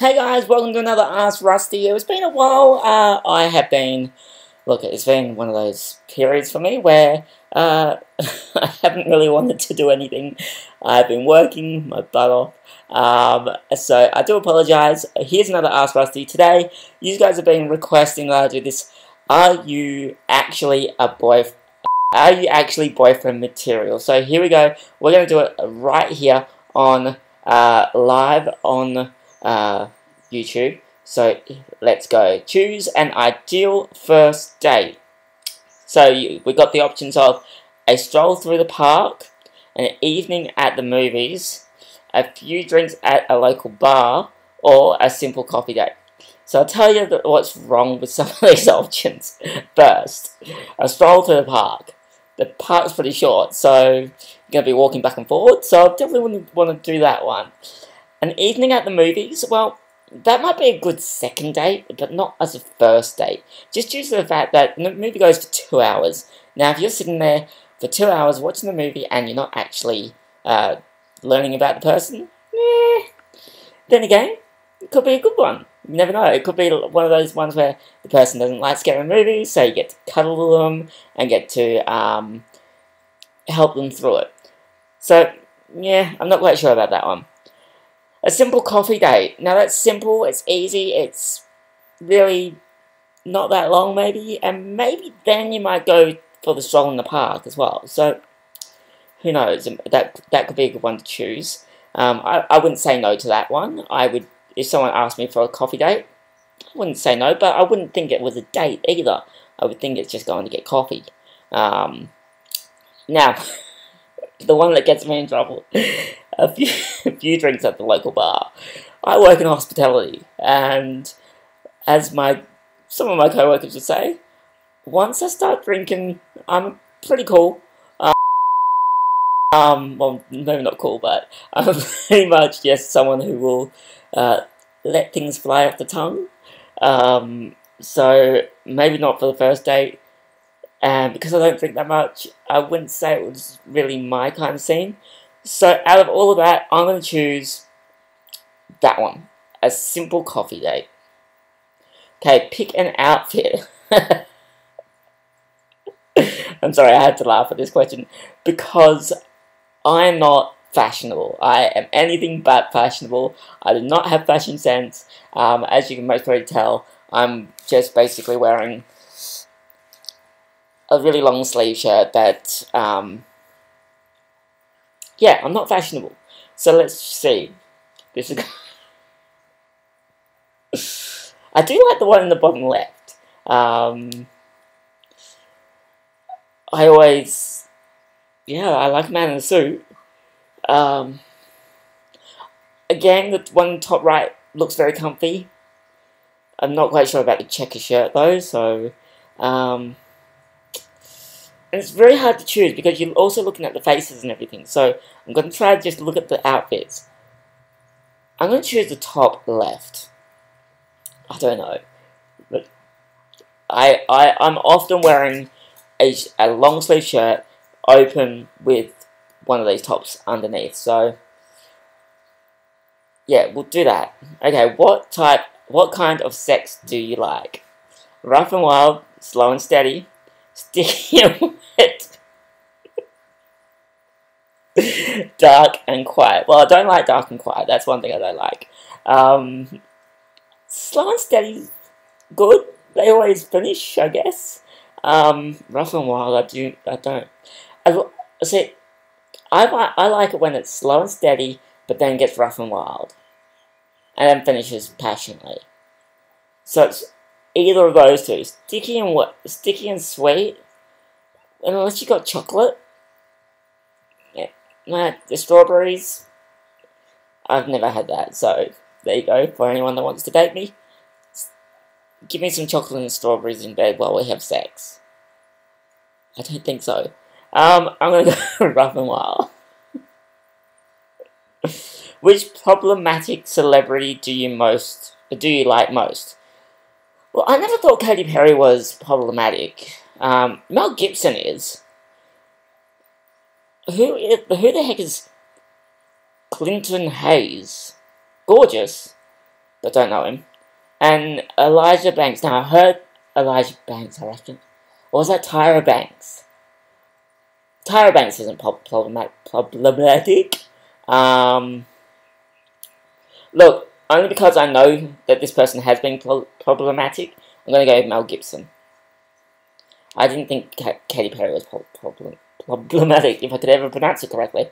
Hey guys, welcome to another Ask Rusty. It's been a while. Uh, I have been, look, it's been one of those periods for me where uh, I haven't really wanted to do anything. I've been working my butt off. Um, so I do apologise. Here's another Ask Rusty. Today, you guys have been requesting that I do this. Are you actually a boy? Are you actually boyfriend material? So here we go. We're going to do it right here on uh, live on uh, YouTube. So let's go. Choose an ideal first date. So we got the options of a stroll through the park, an evening at the movies, a few drinks at a local bar, or a simple coffee date. So I'll tell you what's wrong with some of these options. First, a stroll through the park. The park's pretty short, so you're going to be walking back and forward, so I definitely wouldn't want to do that one. An evening at the movies, well, that might be a good second date, but not as a first date. Just due to the fact that the movie goes for two hours. Now, if you're sitting there for two hours watching the movie and you're not actually uh, learning about the person, then again, it could be a good one. You never know. It could be one of those ones where the person doesn't like scary movies, so you get to cuddle them and get to um, help them through it. So, yeah, I'm not quite sure about that one. A simple coffee date. Now that's simple, it's easy, it's really not that long maybe, and maybe then you might go for the stroll in the park as well. So who knows? That that could be a good one to choose. Um, I, I wouldn't say no to that one. I would if someone asked me for a coffee date, I wouldn't say no, but I wouldn't think it was a date either. I would think it's just going to get coffee. Um, now, the one that gets me in trouble a few, a few drinks at the local bar. I work in hospitality, and as my some of my co-workers would say, once I start drinking, I'm pretty cool. Um, um well, maybe not cool, but I'm pretty much just someone who will uh, let things fly off the tongue. Um, so maybe not for the first date, and because I don't drink that much, I wouldn't say it was really my kind of scene. So out of all of that, I'm going to choose that one. A simple coffee date. Okay, pick an outfit. I'm sorry, I had to laugh at this question because I'm not fashionable. I am anything but fashionable. I do not have fashion sense. Um, as you can most probably tell, I'm just basically wearing a really long sleeve shirt that um, yeah, I'm not fashionable. So let's see. This is. I do like the one in the bottom left. Um, I always, yeah, I like man in a suit. Um, again, the one top right looks very comfy. I'm not quite sure about the checker shirt though, so um, and it's very hard to choose because you're also looking at the faces and everything. So I'm going to try to just look at the outfits. I'm going to choose the top left. I don't know. But I, I, I'm often wearing a, a long sleeve shirt open with one of these tops underneath. So yeah, we'll do that. Okay, what type, what kind of sex do you like? Rough and wild, slow and steady, and wet. dark and quiet. Well, I don't like dark and quiet. That's one thing I don't like. Um, slow and steady, good. They always finish, I guess. Um, rough and wild, I do. I don't. I, see. I like. I like it when it's slow and steady, but then gets rough and wild, and then finishes passionately. So it's either of those two, sticky and sticky and sweet. Unless you got chocolate, yeah, nah, the strawberries. I've never had that, so there you go. For anyone that wants to date me, give me some chocolate and strawberries in bed while we have sex. I don't think so. Um, I'm gonna go rough and wild. Which problematic celebrity do you most do you like most? Well, I never thought Katy Perry was problematic. Um, Mel Gibson is. Who, who the heck is Clinton Hayes? Gorgeous. but don't know him. And Elijah Banks. Now, I heard Elijah Banks, I reckon. Or was that Tyra Banks? Tyra Banks isn't problematic. problematic. Um, look, only because I know that this person has been problematic, I'm going to go with Mel Gibson. I didn't think Katy Perry was problem problematic, if I could ever pronounce it correctly.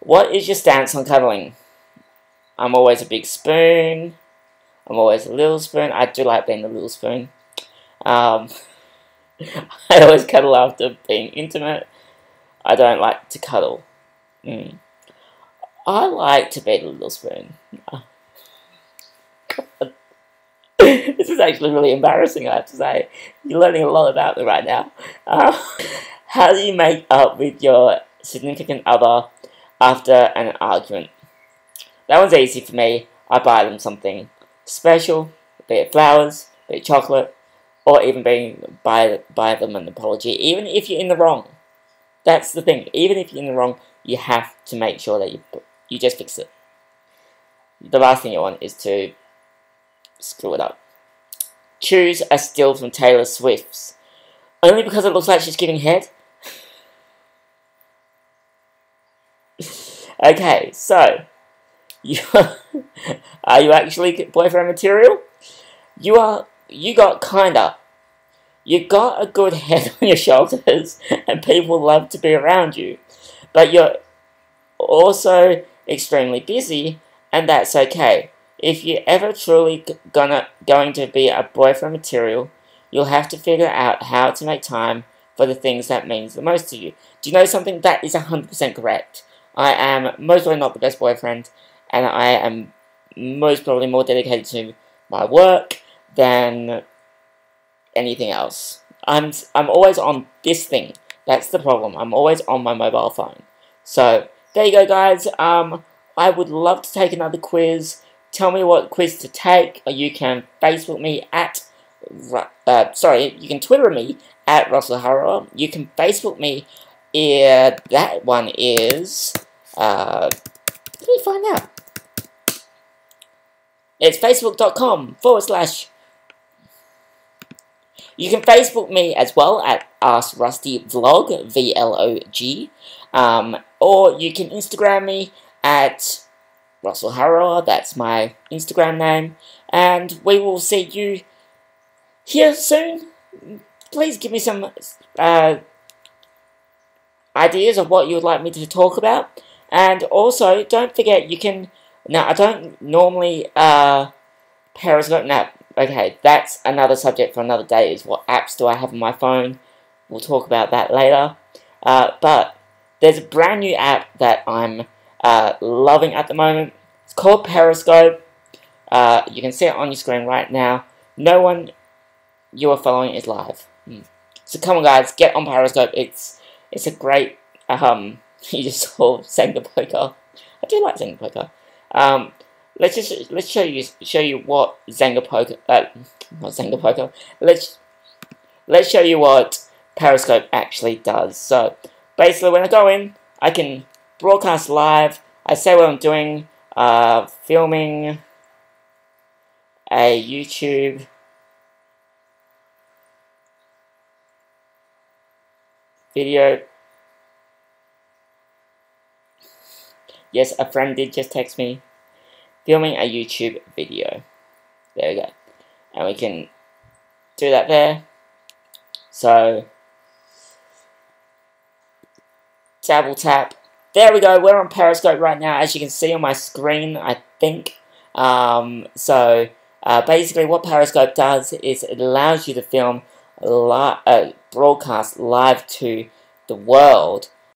What is your stance on cuddling? I'm always a big spoon. I'm always a little spoon. I do like being a little spoon. Um, I always cuddle after being intimate. I don't like to cuddle. Mm. I like to be the little spoon. this is actually really embarrassing, I have to say. You're learning a lot about me right now. Uh, how do you make up with your significant other after an argument? That one's easy for me. I buy them something special, be it flowers, be it chocolate, or even being buy buy them an apology, even if you're in the wrong. That's the thing. Even if you're in the wrong, you have to make sure that you you just fix it. The last thing you want is to screw it up. Choose a still from Taylor Swift's. Only because it looks like she's giving head? okay, so you are you actually boyfriend material? You are you got kinda. You got a good head on your shoulders and people love to be around you. But you're also extremely busy and that's okay. If you're ever truly gonna going to be a boyfriend material, you'll have to figure out how to make time for the things that means the most to you. Do you know something that is 100% correct? I am most probably not the best boyfriend, and I am most probably more dedicated to my work than anything else. I'm I'm always on this thing. That's the problem. I'm always on my mobile phone. So there you go, guys. Um, I would love to take another quiz. Tell me what quiz to take. Or you can Facebook me at. Uh, sorry, you can Twitter me at Russell Harrower. You can Facebook me. Yeah, that one is. Uh, let me find out. It's facebook.com forward slash. You can Facebook me as well at Ask Rusty Vlog, V L O G. Um, or you can Instagram me at Russell Harrower, that's my Instagram name. And we will see you here soon. Please give me some uh, ideas of what you would like me to talk about. And also, don't forget, you can now, I don't normally, uh, Periscope, now, okay, that's another subject for another day, is what apps do I have on my phone. We'll talk about that later. Uh, but, there's a brand new app that I'm, uh, loving at the moment. It's called Periscope. Uh, you can see it on your screen right now. No one you are following is live. Hmm. So come on guys, get on Periscope. It's, it's a great, um, you just saw Zynga Poker. I do like Zynga Poker. Um, let's just let's show you show you what Zynga Poker uh, not Zynga Poker. Let's let's show you what Periscope actually does. So basically, when I go in, I can broadcast live. I say what I'm doing, uh, filming a YouTube video Yes, a friend did just text me. Filming a YouTube video. There we go. And we can do that there. So, double tap. There we go, we're on Periscope right now, as you can see on my screen, I think. Um, so, uh, basically what Periscope does is it allows you to film, li uh, broadcast live to the world